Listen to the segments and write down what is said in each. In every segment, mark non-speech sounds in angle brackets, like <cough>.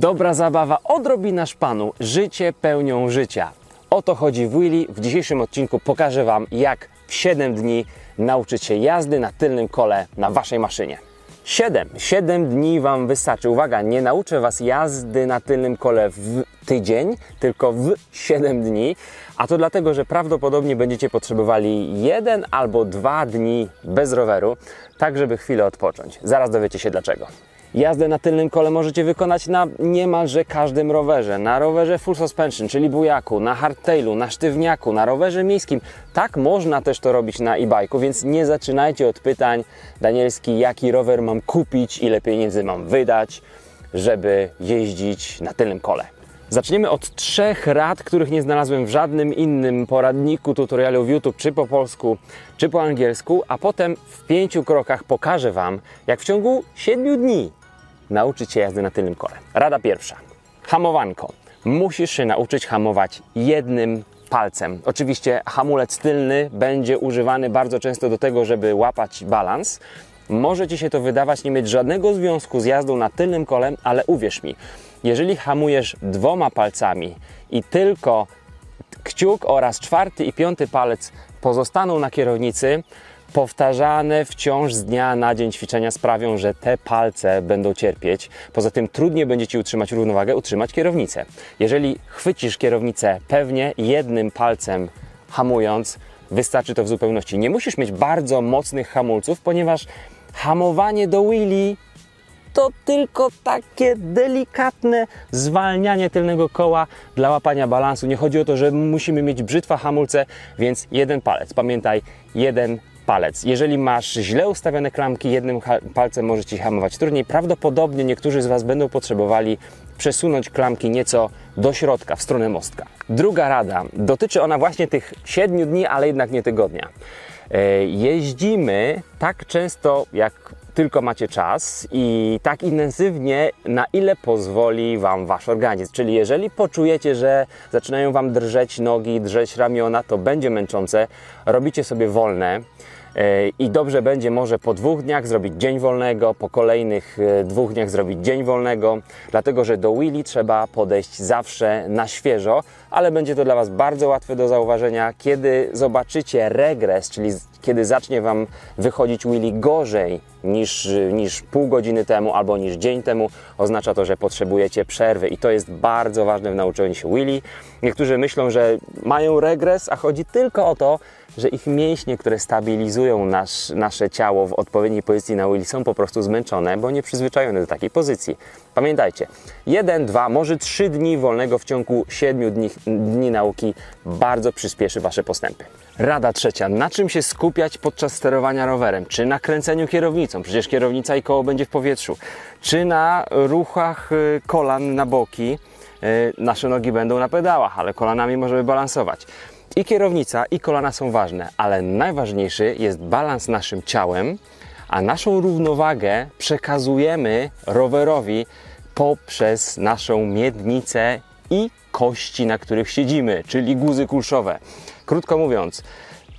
Dobra zabawa, odrobina szpanu, życie pełnią życia. O to chodzi w Willy. W dzisiejszym odcinku pokażę Wam, jak w 7 dni nauczyć się jazdy na tylnym kole na Waszej maszynie. 7. 7 dni Wam wystarczy. Uwaga, nie nauczę Was jazdy na tylnym kole w tydzień, tylko w 7 dni. A to dlatego, że prawdopodobnie będziecie potrzebowali jeden albo dwa dni bez roweru, tak żeby chwilę odpocząć. Zaraz dowiecie się dlaczego. Jazdę na tylnym kole możecie wykonać na niemalże każdym rowerze. Na rowerze full suspension, czyli bujaku, na hardtailu, na sztywniaku, na rowerze miejskim. Tak można też to robić na e-bike'u, więc nie zaczynajcie od pytań Danielski, jaki rower mam kupić, ile pieniędzy mam wydać, żeby jeździć na tylnym kole. Zaczniemy od trzech rad, których nie znalazłem w żadnym innym poradniku, tutorialu w YouTube, czy po polsku, czy po angielsku, a potem w pięciu krokach pokażę Wam, jak w ciągu siedmiu dni nauczyć się jazdy na tylnym kole. Rada pierwsza. Hamowanko. Musisz się nauczyć hamować jednym palcem. Oczywiście hamulec tylny będzie używany bardzo często do tego, żeby łapać balans. Może Ci się to wydawać nie mieć żadnego związku z jazdą na tylnym kolem, ale uwierz mi, jeżeli hamujesz dwoma palcami i tylko kciuk oraz czwarty i piąty palec pozostaną na kierownicy, powtarzane wciąż z dnia na dzień ćwiczenia sprawią, że te palce będą cierpieć. Poza tym trudniej będzie Ci utrzymać równowagę, utrzymać kierownicę. Jeżeli chwycisz kierownicę pewnie jednym palcem hamując, wystarczy to w zupełności. Nie musisz mieć bardzo mocnych hamulców, ponieważ hamowanie do wheelie to tylko takie delikatne zwalnianie tylnego koła dla łapania balansu. Nie chodzi o to, że musimy mieć brzytwa hamulce, więc jeden palec. Pamiętaj, jeden palec. Jeżeli masz źle ustawione klamki, jednym palcem może Ci hamować trudniej. Prawdopodobnie niektórzy z Was będą potrzebowali przesunąć klamki nieco do środka, w stronę mostka. Druga rada, dotyczy ona właśnie tych 7 dni, ale jednak nie tygodnia. E, jeździmy tak często, jak tylko macie czas i tak intensywnie, na ile pozwoli Wam Wasz organizm. Czyli jeżeli poczujecie, że zaczynają Wam drżeć nogi, drżeć ramiona, to będzie męczące, robicie sobie wolne i dobrze będzie może po dwóch dniach zrobić dzień wolnego, po kolejnych e, dwóch dniach zrobić dzień wolnego, dlatego że do Willy trzeba podejść zawsze na świeżo, ale będzie to dla Was bardzo łatwe do zauważenia, kiedy zobaczycie regres, czyli kiedy zacznie Wam wychodzić Willy gorzej niż, niż pół godziny temu albo niż dzień temu, oznacza to, że potrzebujecie przerwy i to jest bardzo ważne w nauczeniu się Willy. Niektórzy myślą, że mają regres, a chodzi tylko o to, że ich mięśnie, które stabilizują nasz, nasze ciało w odpowiedniej pozycji na Willy są po prostu zmęczone, bo nie przyzwyczajone do takiej pozycji. Pamiętajcie, jeden, dwa, może trzy dni wolnego w ciągu siedmiu dni, dni nauki bardzo przyspieszy Wasze postępy. Rada trzecia. Na czym się skupiać podczas sterowania rowerem? Czy na kręceniu kierownicą? Przecież kierownica i koło będzie w powietrzu. Czy na ruchach y, kolan na boki? Y, nasze nogi będą na pedałach, ale kolanami możemy balansować. I kierownica, i kolana są ważne, ale najważniejszy jest balans naszym ciałem, a naszą równowagę przekazujemy rowerowi poprzez naszą miednicę i kości, na których siedzimy, czyli guzy kulszowe. Krótko mówiąc,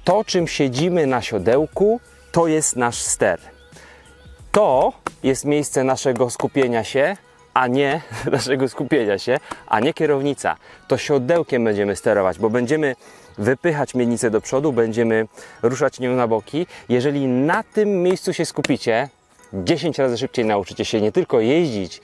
to czym siedzimy na siodełku, to jest nasz ster. To jest miejsce naszego skupienia się, a nie <laughs> naszego skupienia się, a nie kierownica. To siodełkiem będziemy sterować, bo będziemy wypychać miednicę do przodu, będziemy ruszać nią na boki. Jeżeli na tym miejscu się skupicie, 10 razy szybciej nauczycie się nie tylko jeździć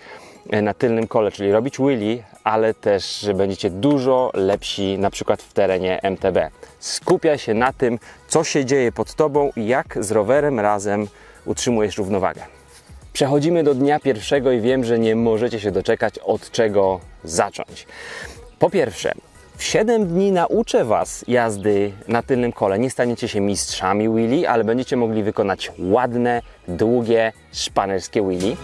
e, na tylnym kole, czyli robić wheelie, ale też że będziecie dużo lepsi na przykład w terenie MTB. Skupiaj się na tym, co się dzieje pod Tobą i jak z rowerem razem utrzymujesz równowagę. Przechodzimy do dnia pierwszego i wiem, że nie możecie się doczekać od czego zacząć. Po pierwsze, w 7 dni nauczę Was jazdy na tylnym kole. Nie staniecie się mistrzami wheelie, ale będziecie mogli wykonać ładne, długie, szpanerskie wheelie.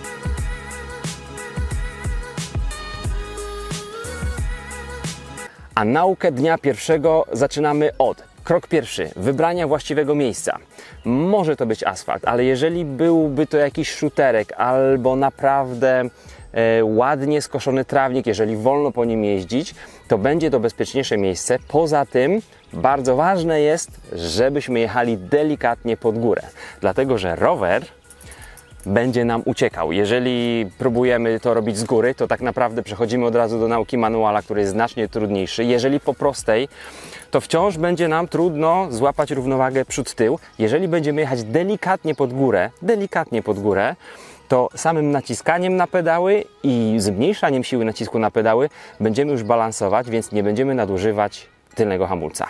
A naukę dnia pierwszego zaczynamy od krok pierwszy wybrania właściwego miejsca. Może to być asfalt, ale jeżeli byłby to jakiś szuterek albo naprawdę E, ładnie skoszony trawnik, jeżeli wolno po nim jeździć, to będzie to bezpieczniejsze miejsce. Poza tym bardzo ważne jest, żebyśmy jechali delikatnie pod górę, dlatego że rower będzie nam uciekał. Jeżeli próbujemy to robić z góry, to tak naprawdę przechodzimy od razu do nauki manuala, który jest znacznie trudniejszy. Jeżeli po prostej, to wciąż będzie nam trudno złapać równowagę przód-tył. Jeżeli będziemy jechać delikatnie pod górę, delikatnie pod górę, to samym naciskaniem na pedały i zmniejszaniem siły nacisku na pedały będziemy już balansować, więc nie będziemy nadużywać tylnego hamulca.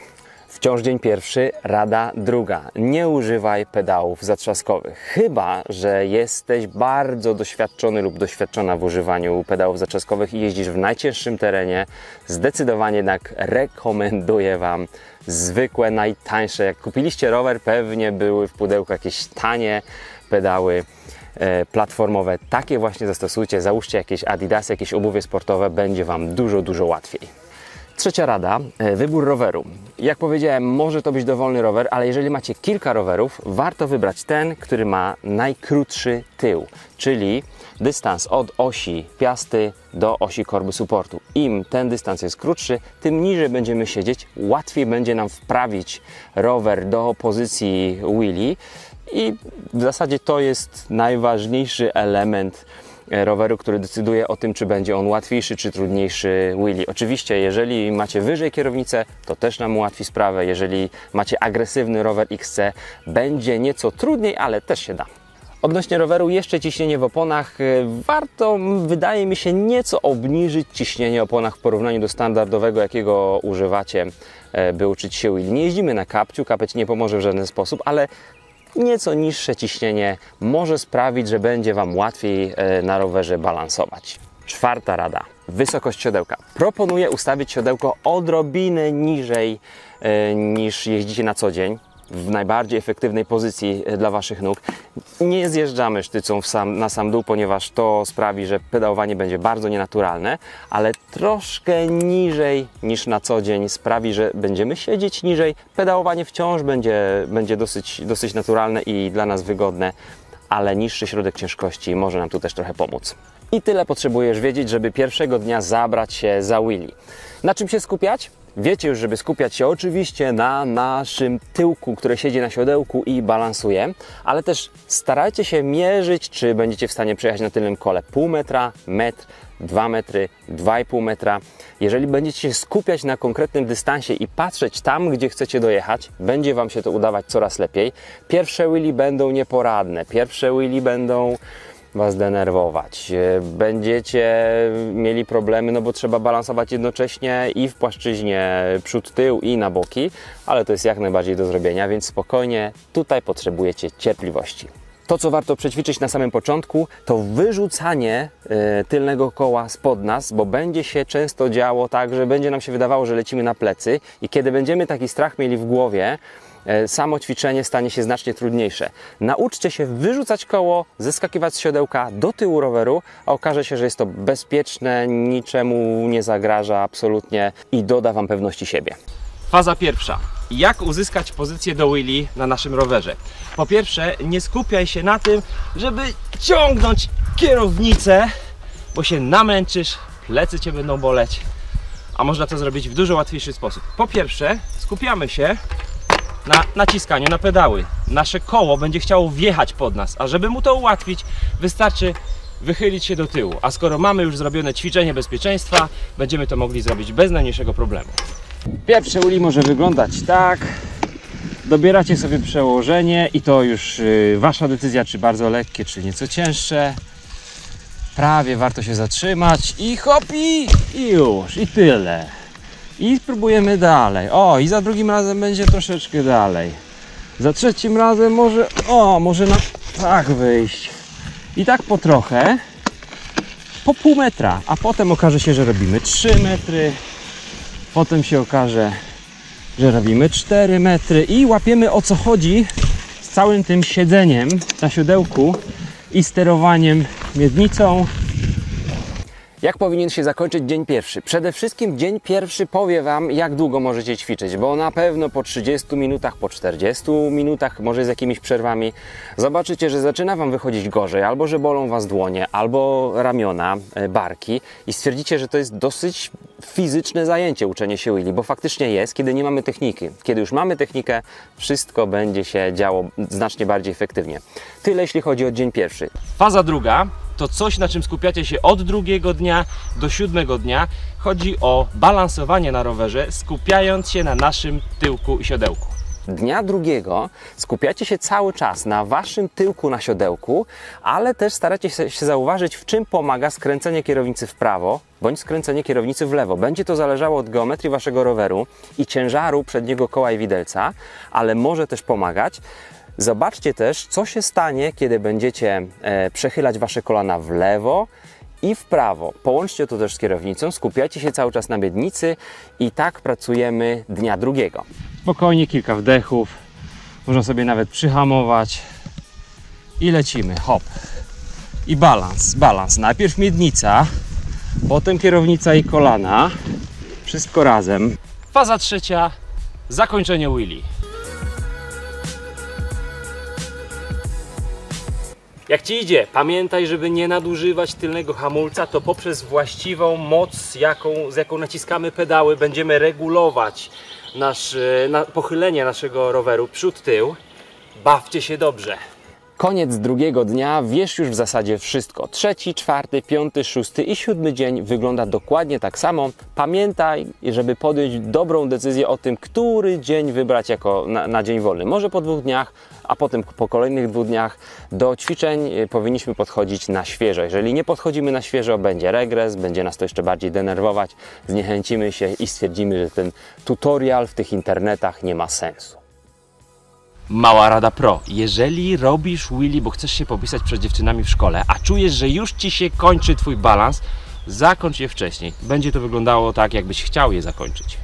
Wciąż dzień pierwszy, rada druga. Nie używaj pedałów zatrzaskowych. Chyba, że jesteś bardzo doświadczony lub doświadczona w używaniu pedałów zatrzaskowych i jeździsz w najcięższym terenie, zdecydowanie jednak rekomenduję Wam zwykłe, najtańsze. Jak kupiliście rower, pewnie były w pudełku jakieś tanie pedały e, platformowe. Takie właśnie zastosujcie. Załóżcie jakieś Adidas, jakieś obuwie sportowe, będzie Wam dużo, dużo łatwiej. Trzecia rada, e, wybór roweru. Jak powiedziałem, może to być dowolny rower, ale jeżeli macie kilka rowerów, warto wybrać ten, który ma najkrótszy tył, czyli dystans od osi piasty do osi korby supportu. Im ten dystans jest krótszy, tym niżej będziemy siedzieć, łatwiej będzie nam wprawić rower do pozycji wheelie i w zasadzie to jest najważniejszy element roweru, który decyduje o tym, czy będzie on łatwiejszy, czy trudniejszy wheelie. Oczywiście, jeżeli macie wyżej kierownicę, to też nam ułatwi sprawę. Jeżeli macie agresywny rower XC, będzie nieco trudniej, ale też się da. Odnośnie roweru, jeszcze ciśnienie w oponach. E, warto, wydaje mi się, nieco obniżyć ciśnienie oponach w porównaniu do standardowego, jakiego używacie, e, by uczyć się wheel. Nie jeździmy na kapciu, kapeć nie pomoże w żaden sposób, ale nieco niższe ciśnienie może sprawić, że będzie Wam łatwiej e, na rowerze balansować. Czwarta rada. Wysokość siodełka. Proponuję ustawić siodełko odrobinę niżej e, niż jeździcie na co dzień w najbardziej efektywnej pozycji e, dla Waszych nóg. Nie zjeżdżamy sztycą sam, na sam dół, ponieważ to sprawi, że pedałowanie będzie bardzo nienaturalne, ale troszkę niżej niż na co dzień sprawi, że będziemy siedzieć niżej. Pedałowanie wciąż będzie, będzie dosyć, dosyć naturalne i dla nas wygodne, ale niższy środek ciężkości może nam tu też trochę pomóc. I tyle potrzebujesz wiedzieć, żeby pierwszego dnia zabrać się za Willy. Na czym się skupiać? Wiecie już, żeby skupiać się oczywiście na naszym tyłku, które siedzi na siodełku i balansuje, ale też starajcie się mierzyć, czy będziecie w stanie przejechać na tylnym kole pół metra, metr, 2 metry, 2,5 metra. Jeżeli będziecie się skupiać na konkretnym dystansie i patrzeć tam, gdzie chcecie dojechać, będzie Wam się to udawać coraz lepiej. Pierwsze wheelie będą nieporadne, pierwsze wheelie będą Was denerwować. E, będziecie mieli problemy, no bo trzeba balansować jednocześnie i w płaszczyźnie przód, tył i na boki, ale to jest jak najbardziej do zrobienia, więc spokojnie tutaj potrzebujecie cierpliwości. To, co warto przećwiczyć na samym początku, to wyrzucanie y, tylnego koła spod nas, bo będzie się często działo tak, że będzie nam się wydawało, że lecimy na plecy i kiedy będziemy taki strach mieli w głowie, E, samo ćwiczenie stanie się znacznie trudniejsze. Nauczcie się wyrzucać koło, zeskakiwać z siodełka do tyłu roweru, a okaże się, że jest to bezpieczne, niczemu nie zagraża absolutnie i doda Wam pewności siebie. Faza pierwsza. Jak uzyskać pozycję do wheelie na naszym rowerze? Po pierwsze, nie skupiaj się na tym, żeby ciągnąć kierownicę, bo się namęczysz, plecy Cię będą boleć, a można to zrobić w dużo łatwiejszy sposób. Po pierwsze, skupiamy się na naciskaniu na pedały. Nasze koło będzie chciało wjechać pod nas, a żeby mu to ułatwić, wystarczy wychylić się do tyłu. A skoro mamy już zrobione ćwiczenie bezpieczeństwa, będziemy to mogli zrobić bez najmniejszego problemu. Pierwsze uli może wyglądać tak. Dobieracie sobie przełożenie i to już y, Wasza decyzja, czy bardzo lekkie, czy nieco cięższe. Prawie warto się zatrzymać i hopi i już, i tyle. I spróbujemy dalej. O, i za drugim razem będzie troszeczkę dalej. Za trzecim razem może, o, może na tak wyjść. I tak po trochę, po pół metra, a potem okaże się, że robimy 3 metry. Potem się okaże, że robimy 4 metry i łapiemy o co chodzi z całym tym siedzeniem na siodełku i sterowaniem miednicą Jak powinien się zakończyć dzień pierwszy? Przede wszystkim dzień pierwszy powie Wam, jak długo możecie ćwiczyć, bo na pewno po 30 minutach, po 40 minutach, może z jakimiś przerwami, zobaczycie, że zaczyna Wam wychodzić gorzej, albo że bolą Was dłonie, albo ramiona, e, barki i stwierdzicie, że to jest dosyć fizyczne zajęcie uczenie się wheelie, bo faktycznie jest, kiedy nie mamy techniki. Kiedy już mamy technikę, wszystko będzie się działo znacznie bardziej efektywnie. Tyle jeśli chodzi o dzień pierwszy. Faza druga to coś, na czym skupiacie się od drugiego dnia do siódmego dnia. Chodzi o balansowanie na rowerze, skupiając się na naszym tyłku i siodełku. dnia drugiego skupiacie się cały czas na waszym tyłku na siodełku, ale też staracie się zauważyć, w czym pomaga skręcenie kierownicy w prawo bądź skręcenie kierownicy w lewo. Będzie to zależało od geometrii waszego roweru i ciężaru przedniego koła i widelca, ale może też pomagać. Zobaczcie też, co się stanie, kiedy będziecie e, przechylać wasze kolana w lewo i w prawo. Połączcie to też z kierownicą, skupiajcie się cały czas na miednicy i tak pracujemy dnia drugiego. Spokojnie, kilka wdechów. Można sobie nawet przyhamować. I lecimy. Hop. I balans, balans. Najpierw miednica, potem kierownica i kolana. Wszystko razem. Faza trzecia. Zakończenie wheelie. Jak Ci idzie, pamiętaj, żeby nie nadużywać tylnego hamulca, to poprzez właściwą moc, jaką, z jaką naciskamy pedały, będziemy regulować nasz, e, na, pochylenie naszego roweru przód-tył. Bawcie się dobrze. Koniec drugiego dnia, wiesz już w zasadzie wszystko. Trzeci, czwarty, piąty, szósty i siódmy dzień wygląda dokładnie tak samo. Pamiętaj, żeby podjąć dobrą decyzję o tym, który dzień wybrać jako na, na dzień wolny. Może po dwóch dniach, a potem po kolejnych dwóch dniach. Do ćwiczeń y, powinniśmy podchodzić na świeżo. Jeżeli nie podchodzimy na świeżo, będzie regres, będzie nas to jeszcze bardziej denerwować, zniechęcimy się i stwierdzimy, że ten tutorial w tych internetach nie ma sensu. Mała rada pro. Jeżeli robisz wheelie, bo chcesz się popisać przed dziewczynami w szkole, a czujesz, że już ci się kończy twój balans, zakończ je wcześniej. Będzie to wyglądało tak, jakbyś chciał je zakończyć.